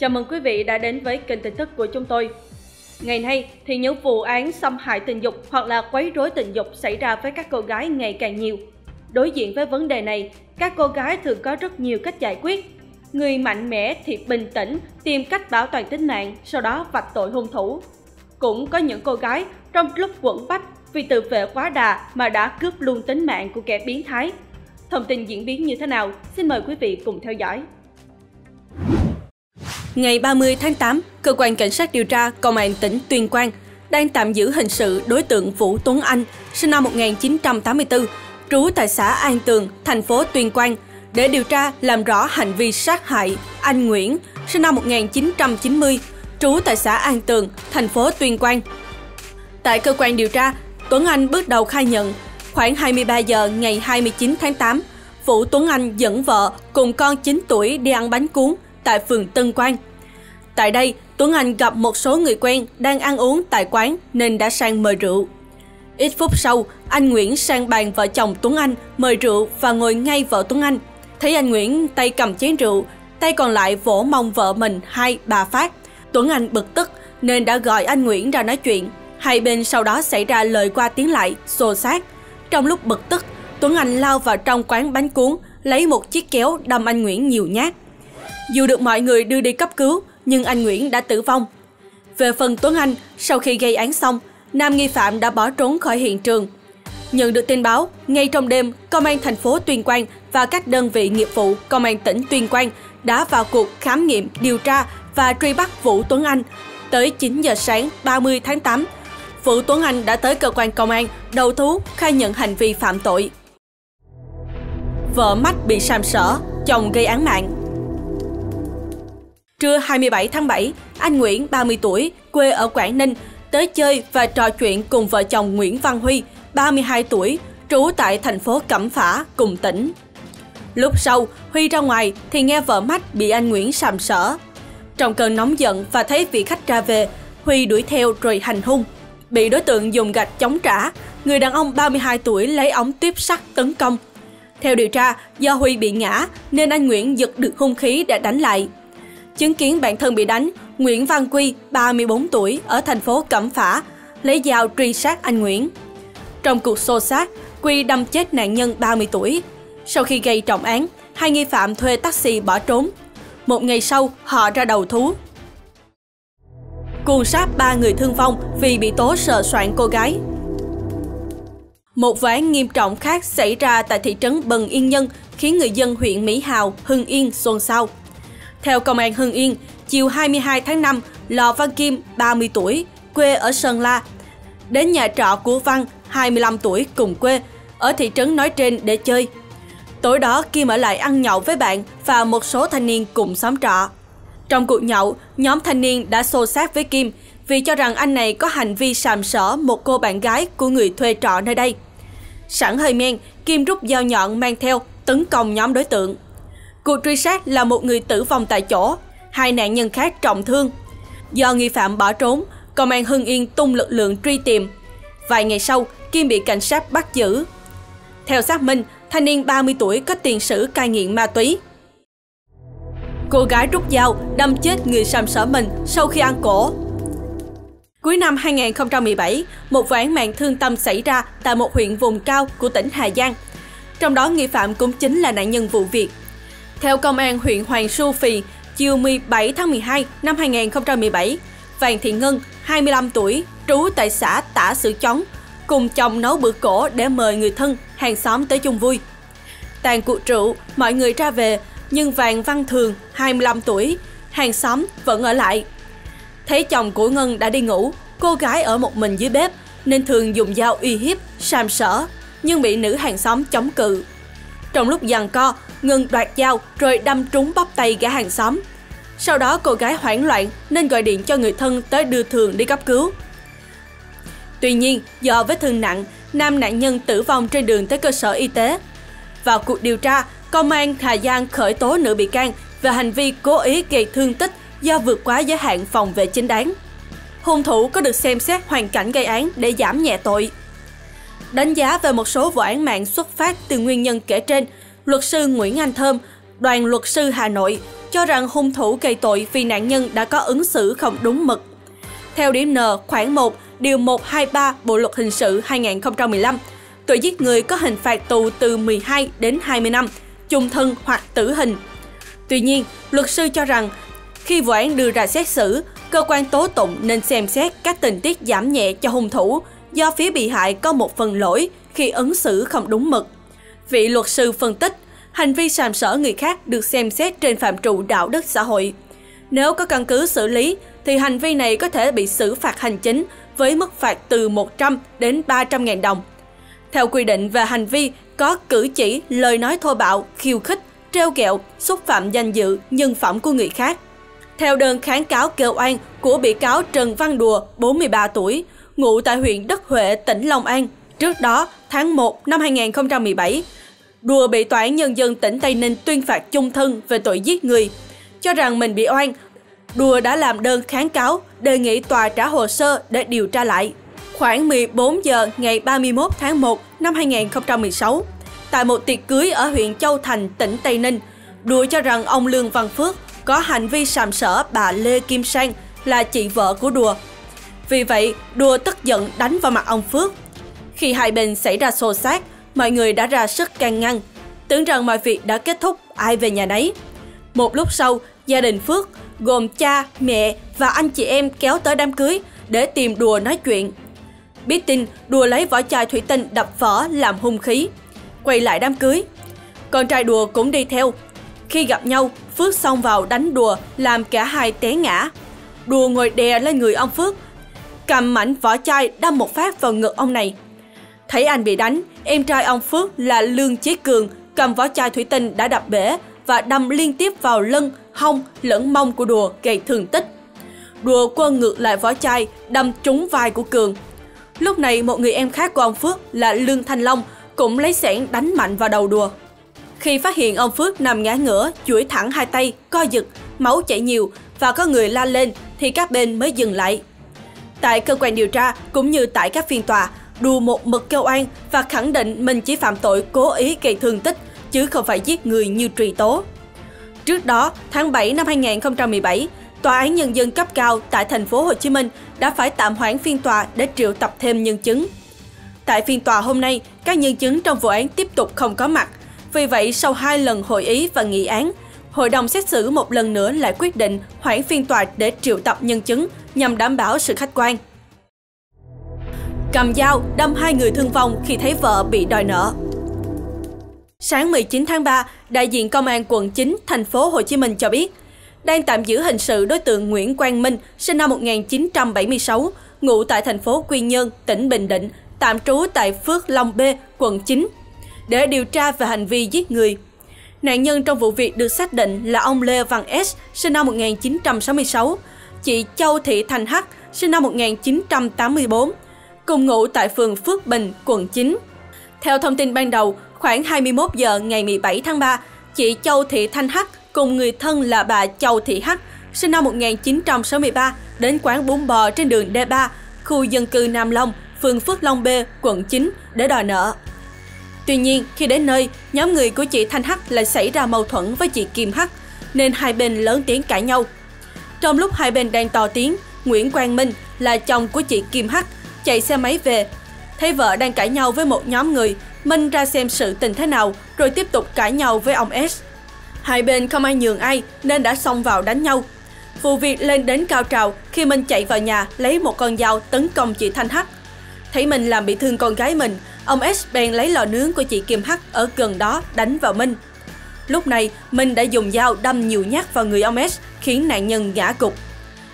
Chào mừng quý vị đã đến với kênh tin tức của chúng tôi. Ngày nay thì những vụ án xâm hại tình dục hoặc là quấy rối tình dục xảy ra với các cô gái ngày càng nhiều. Đối diện với vấn đề này, các cô gái thường có rất nhiều cách giải quyết. Người mạnh mẽ thì bình tĩnh, tìm cách bảo toàn tính mạng, sau đó vạch tội hung thủ. Cũng có những cô gái trong lúc quẩn bách vì tự vệ quá đà mà đã cướp luôn tính mạng của kẻ biến thái. Thông tin diễn biến như thế nào? Xin mời quý vị cùng theo dõi. Ngày 30 tháng 8, Cơ quan Cảnh sát điều tra Công an tỉnh Tuyên Quang đang tạm giữ hình sự đối tượng Vũ Tuấn Anh, sinh năm 1984, trú tại xã An Tường, thành phố Tuyên Quang, để điều tra làm rõ hành vi sát hại anh Nguyễn, sinh năm 1990, trú tại xã An Tường, thành phố Tuyên Quang. Tại cơ quan điều tra, Tuấn Anh bước đầu khai nhận khoảng 23 giờ ngày 29 tháng 8, Vũ Tuấn Anh dẫn vợ cùng con 9 tuổi đi ăn bánh cuốn tại phường Tân Quang. Tại đây, Tuấn Anh gặp một số người quen đang ăn uống tại quán nên đã sang mời rượu. Ít phút sau, anh Nguyễn sang bàn vợ chồng Tuấn Anh mời rượu và ngồi ngay vợ Tuấn Anh. Thấy anh Nguyễn tay cầm chén rượu, tay còn lại vỗ mông vợ mình hai bà phát. Tuấn Anh bực tức nên đã gọi anh Nguyễn ra nói chuyện. Hai bên sau đó xảy ra lời qua tiếng lại, xô xát. Trong lúc bực tức, Tuấn Anh lao vào trong quán bánh cuốn, lấy một chiếc kéo đâm anh Nguyễn nhiều nhát. Dù được mọi người đưa đi cấp cứu, nhưng anh Nguyễn đã tử vong. Về phần Tuấn Anh, sau khi gây án xong, nam nghi phạm đã bỏ trốn khỏi hiện trường. Nhận được tin báo, ngay trong đêm, Công an thành phố Tuyên Quang và các đơn vị nghiệp vụ Công an tỉnh Tuyên Quang đã vào cuộc khám nghiệm, điều tra và truy bắt Vũ Tuấn Anh. Tới 9 giờ sáng 30 tháng 8, Vũ Tuấn Anh đã tới cơ quan công an đầu thú khai nhận hành vi phạm tội. Vợ mắt bị sàm sỡ, chồng gây án mạng. Trưa 27 tháng 7, anh Nguyễn, 30 tuổi, quê ở Quảng Ninh, tới chơi và trò chuyện cùng vợ chồng Nguyễn Văn Huy, 32 tuổi, trú tại thành phố Cẩm Phả, cùng tỉnh. Lúc sau, Huy ra ngoài thì nghe vợ mách bị anh Nguyễn sàm sỡ. Trong cơn nóng giận và thấy vị khách ra về, Huy đuổi theo rồi hành hung. Bị đối tượng dùng gạch chống trả, người đàn ông 32 tuổi lấy ống tuyếp sắt tấn công. Theo điều tra, do Huy bị ngã nên anh Nguyễn giật được hung khí để đánh lại. Chứng kiến bản thân bị đánh, Nguyễn Văn Quy, 34 tuổi, ở thành phố Cẩm Phả, lấy dao truy sát anh Nguyễn. Trong cuộc xô xát, Quy đâm chết nạn nhân 30 tuổi. Sau khi gây trọng án, hai nghi phạm thuê taxi bỏ trốn. Một ngày sau, họ ra đầu thú. Cuồng sát ba người thương vong vì bị tố sờ soạn cô gái. Một vụ án nghiêm trọng khác xảy ra tại thị trấn Bần Yên Nhân khiến người dân huyện Mỹ Hào, Hưng Yên xôn xao. Theo Công an Hưng Yên, chiều 22 tháng 5, Lò Văn Kim, 30 tuổi, quê ở Sơn La, đến nhà trọ của Văn, 25 tuổi, cùng quê, ở thị trấn nói trên để chơi. Tối đó, Kim ở lại ăn nhậu với bạn và một số thanh niên cùng xóm trọ. Trong cuộc nhậu, nhóm thanh niên đã xô xát với Kim vì cho rằng anh này có hành vi sàm sỡ một cô bạn gái của người thuê trọ nơi đây. Sẵn hơi men, Kim rút dao nhọn mang theo tấn công nhóm đối tượng. Cuộc truy sát là một người tử vong tại chỗ, hai nạn nhân khác trọng thương. Do nghi phạm bỏ trốn, công an Hưng Yên tung lực lượng truy tìm. Vài ngày sau, Kim bị cảnh sát bắt giữ. Theo xác minh, thanh niên 30 tuổi có tiền sử cai nghiện ma túy. Cô gái rút dao đâm chết người sàm sở mình sau khi ăn cổ. Cuối năm 2017, một vụ án mạng thương tâm xảy ra tại một huyện vùng cao của tỉnh Hà Giang. Trong đó nghi phạm cũng chính là nạn nhân vụ việc. Theo Công an huyện Hoàng Su Phì, chiều 17 tháng 12 năm 2017, Vàng Thị Ngân, 25 tuổi, trú tại xã Tả Sử Chóng, cùng chồng nấu bữa cổ để mời người thân, hàng xóm tới chung vui. Tàn cuộc rượu, mọi người ra về, nhưng Vàng Văn Thường, 25 tuổi, hàng xóm vẫn ở lại. Thấy chồng của Ngân đã đi ngủ, cô gái ở một mình dưới bếp, nên Thường dùng dao uy hiếp, sàm sỡ, nhưng bị nữ hàng xóm chống cự. Trong lúc giằng co, Ngân đoạt dao rồi đâm trúng bắp tay gã hàng xóm. Sau đó cô gái hoảng loạn nên gọi điện cho người thân tới đưa Thường đi cấp cứu. Tuy nhiên, do vết thương nặng, nam nạn nhân tử vong trên đường tới cơ sở y tế. Vào cuộc điều tra, Công an Hà Giang khởi tố nữ bị can về hành vi cố ý gây thương tích do vượt quá giới hạn phòng vệ chính đáng. Hung thủ có được xem xét hoàn cảnh gây án để giảm nhẹ tội. Đánh giá về một số vụ án mạng xuất phát từ nguyên nhân kể trên, luật sư Nguyễn Anh Thơm, đoàn luật sư Hà Nội cho rằng hung thủ gây tội vì nạn nhân đã có ứng xử không đúng mực. Theo điểm N khoảng 1, điều 123 Bộ luật hình sự 2015, tội giết người có hình phạt tù từ 12 đến 20 năm, chung thân hoặc tử hình. Tuy nhiên, luật sư cho rằng khi vụ án đưa ra xét xử, cơ quan tố tụng nên xem xét các tình tiết giảm nhẹ cho hung thủ do phía bị hại có một phần lỗi khi ứng xử không đúng mực. Vị luật sư phân tích, hành vi sàm sỡ người khác được xem xét trên phạm trụ đạo đức xã hội. Nếu có căn cứ xử lý, thì hành vi này có thể bị xử phạt hành chính với mức phạt từ 100 đến 300 ngàn đồng. Theo quy định về hành vi có cử chỉ, lời nói thô bạo, khiêu khích, treo kẹo, xúc phạm danh dự, nhân phẩm của người khác. Theo đơn kháng cáo kêu oan của bị cáo Trần Văn Đùa, 43 tuổi, ngụ tại huyện Đất Huệ, tỉnh Long An. Trước đó, tháng 1 năm 2017, Đùa bị Tòa án Nhân dân tỉnh Tây Ninh tuyên phạt chung thân về tội giết người. Cho rằng mình bị oan, Đùa đã làm đơn kháng cáo, đề nghị tòa trả hồ sơ để điều tra lại. Khoảng 14 giờ ngày 31 tháng 1 năm 2016, tại một tiệc cưới ở huyện Châu Thành, tỉnh Tây Ninh, Đùa cho rằng ông Lương Văn Phước có hành vi sàm sỡ bà Lê Kim Sang là chị vợ của Đùa. Vì vậy, Đùa tức giận đánh vào mặt ông Phước. Khi hai bên xảy ra xô xát, mọi người đã ra sức can ngăn, tưởng rằng mọi việc đã kết thúc, ai về nhà nấy. Một lúc sau, gia đình Phước gồm cha, mẹ và anh chị em kéo tới đám cưới để tìm đùa nói chuyện. Biết tin, đùa lấy vỏ chai thủy tinh đập vỡ làm hung khí. Quay lại đám cưới. Con trai đùa cũng đi theo. Khi gặp nhau, Phước xông vào đánh đùa làm cả hai té ngã. Đùa ngồi đè lên người ông Phước, cầm mảnh vỏ chai đâm một phát vào ngực ông này. Thấy anh bị đánh, em trai ông Phước là Lương Chí Cường cầm vỏ chai thủy tinh đã đập bể và đâm liên tiếp vào lưng, hông lẫn mông của đùa gây thương tích. Đùa quân ngược lại vỏ chai, đâm trúng vai của Cường. Lúc này một người em khác của ông Phước là Lương Thanh Long cũng lấy sẻn đánh mạnh vào đầu đùa. Khi phát hiện ông Phước nằm ngã ngửa, chuỗi thẳng hai tay, co giật, máu chảy nhiều và có người la lên thì các bên mới dừng lại. Tại cơ quan điều tra cũng như tại các phiên tòa, đùa một mực kêu oan và khẳng định mình chỉ phạm tội cố ý gây thương tích chứ không phải giết người như truy tố. Trước đó, tháng 7 năm 2017, Tòa án Nhân dân cấp cao tại thành phố Hồ Chí Minh đã phải tạm hoãn phiên tòa để triệu tập thêm nhân chứng. Tại phiên tòa hôm nay, các nhân chứng trong vụ án tiếp tục không có mặt. Vì vậy, sau hai lần hội ý và nghị án, hội đồng xét xử một lần nữa lại quyết định hoãn phiên tòa để triệu tập nhân chứng nhằm đảm bảo sự khách quan. Cầm dao đâm hai người thương vong khi thấy vợ bị đòi nợ. Sáng 19 tháng 3, đại diện công an quận 9 thành phố Hồ Chí Minh cho biết, đang tạm giữ hình sự đối tượng Nguyễn Quang Minh, sinh năm 1976, ngụ tại thành phố Quy Nhơn, tỉnh Bình Định, tạm trú tại Phước Long B, quận 9, để điều tra về hành vi giết người. Nạn nhân trong vụ việc được xác định là ông Lê Văn S, sinh năm 1966, chị Châu Thị Thành Hắc, sinh năm 1984, cùng ngụ tại phường Phước Bình, quận 9. Theo thông tin ban đầu, khoảng 21 giờ ngày 17 tháng 3, chị Châu Thị Thanh Hắc cùng người thân là bà Châu Thị Hắc, sinh năm 1963, đến quán bún bò trên đường D3, khu dân cư Nam Long, phường Phước Long B, quận 9 để đòi nợ. Tuy nhiên, khi đến nơi, nhóm người của chị Thanh Hắc lại xảy ra mâu thuẫn với chị Kim Hắc, nên hai bên lớn tiếng cãi nhau. Trong lúc hai bên đang to tiếng, Nguyễn Quang Minh là chồng của chị Kim Hắc chạy xe máy về. Thấy vợ đang cãi nhau với một nhóm người, Minh ra xem sự tình thế nào rồi tiếp tục cãi nhau với ông S. Hai bên không ai nhường ai nên đã xông vào đánh nhau. Vụ việc lên đến cao trào khi Minh chạy vào nhà lấy một con dao tấn công chị Thanh Hắc. Thấy mình làm bị thương con gái mình, ông S bèn lấy lò nướng của chị Kim Hắc ở gần đó đánh vào Minh. Lúc này, Minh đã dùng dao đâm nhiều nhát vào người ông S khiến nạn nhân ngã gục.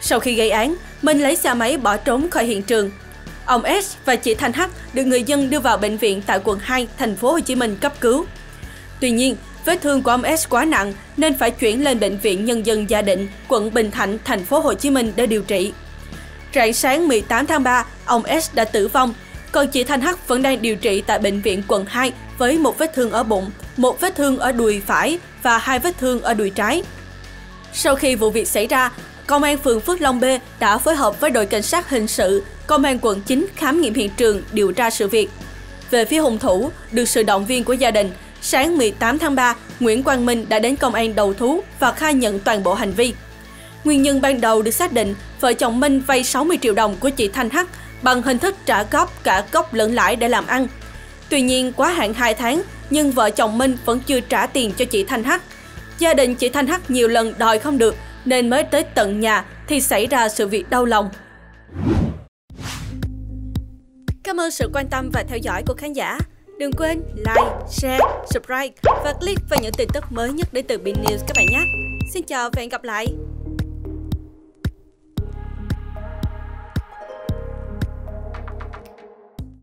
Sau khi gây án, Minh lấy xe máy bỏ trốn khỏi hiện trường Ông S và chị Thanh H được người dân đưa vào bệnh viện tại quận 2, thành phố Hồ Chí Minh cấp cứu. Tuy nhiên, vết thương của ông S quá nặng nên phải chuyển lên bệnh viện Nhân dân Gia Định, quận Bình Thạnh, thành phố Hồ Chí Minh để điều trị. Rạng sáng 18 tháng 3, ông S đã tử vong, còn chị Thanh H vẫn đang điều trị tại bệnh viện quận 2 với một vết thương ở bụng, một vết thương ở đùi phải và hai vết thương ở đùi trái. Sau khi vụ việc xảy ra, Công an phường Phước Long B đã phối hợp với đội cảnh sát hình sự, Công an quận 9 khám nghiệm hiện trường điều tra sự việc. Về phía hung thủ, được sự động viên của gia đình, sáng 18 tháng 3, Nguyễn Quang Minh đã đến công an đầu thú và khai nhận toàn bộ hành vi. Nguyên nhân ban đầu được xác định vợ chồng Minh vay 60 triệu đồng của chị Thanh Hắc bằng hình thức trả góp cả gốc lẫn lãi để làm ăn. Tuy nhiên, quá hạn 2 tháng, nhưng vợ chồng Minh vẫn chưa trả tiền cho chị Thanh Hắc. Gia đình chị Thanh Hắc nhiều lần đòi không được nên mới tới tận nhà thì xảy ra sự việc đau lòng. Cảm ơn sự quan tâm và theo dõi của khán giả. Đừng quên like, share, subscribe và click vào những tin tức mới nhất đến từ Bin News các bạn nhé. Xin chào và hẹn gặp lại!